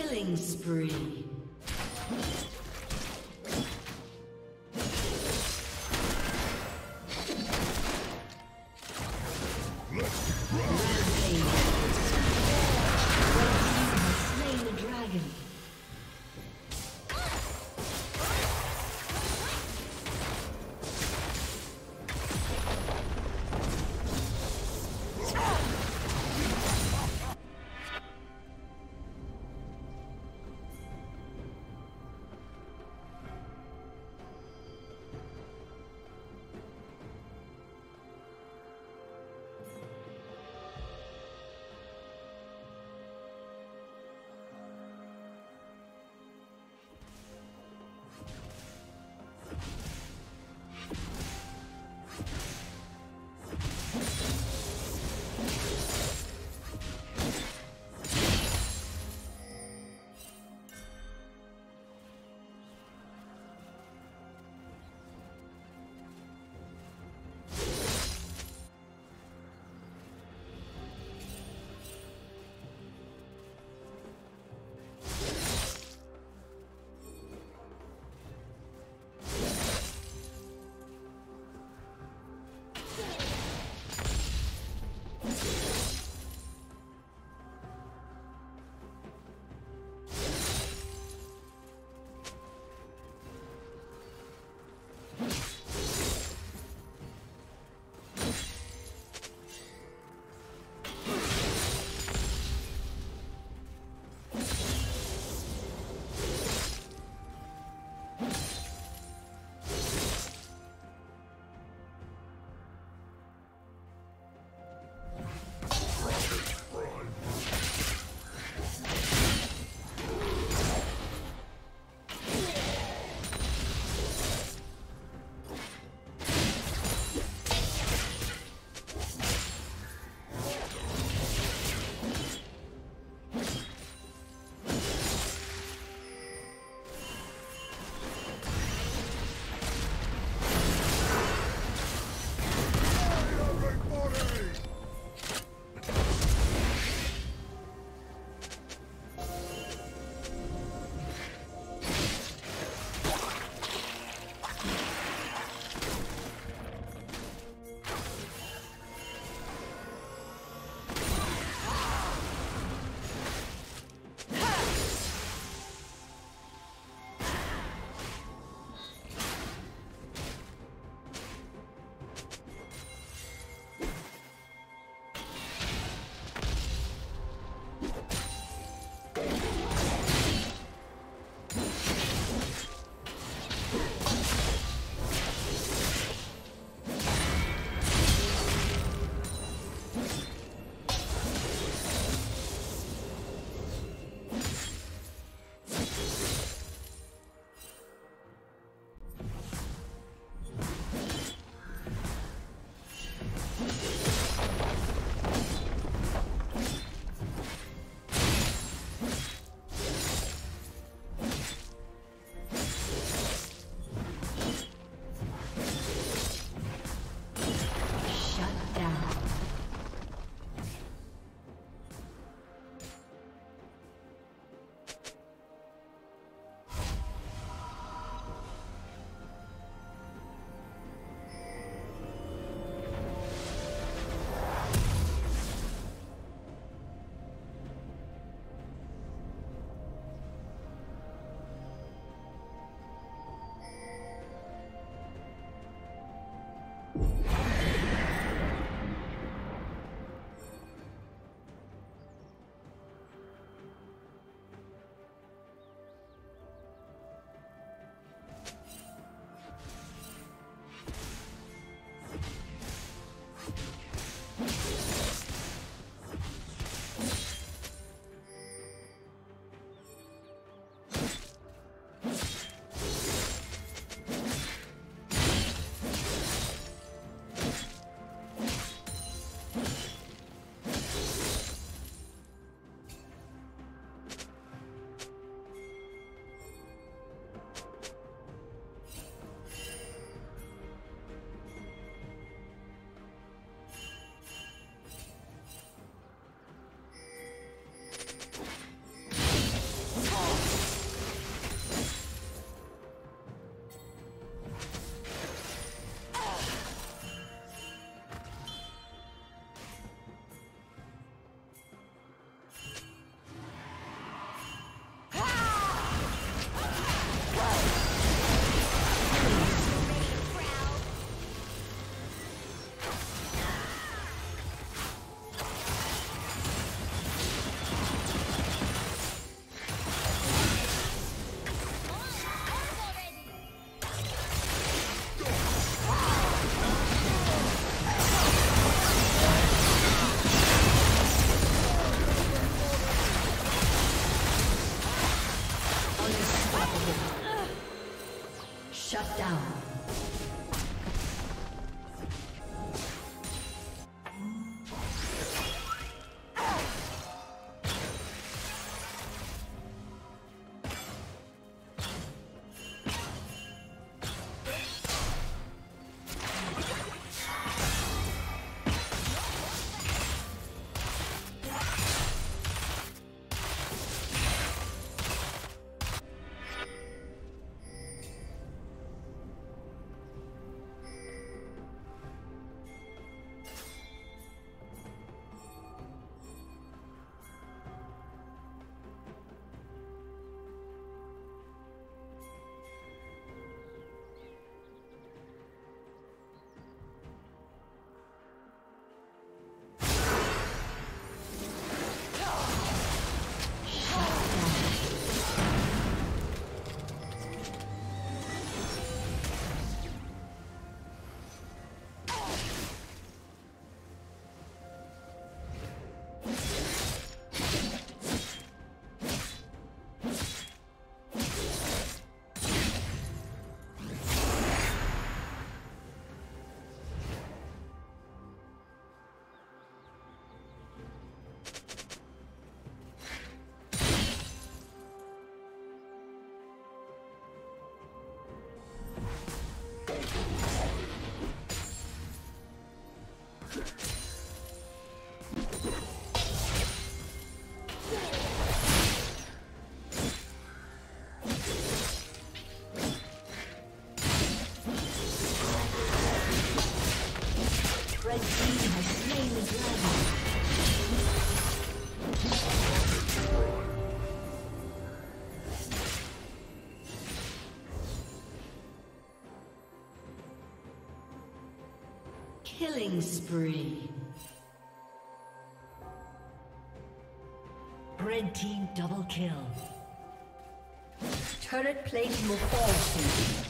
Killing spree. Killing spree. Red team double kill. Turret plate will fall soon.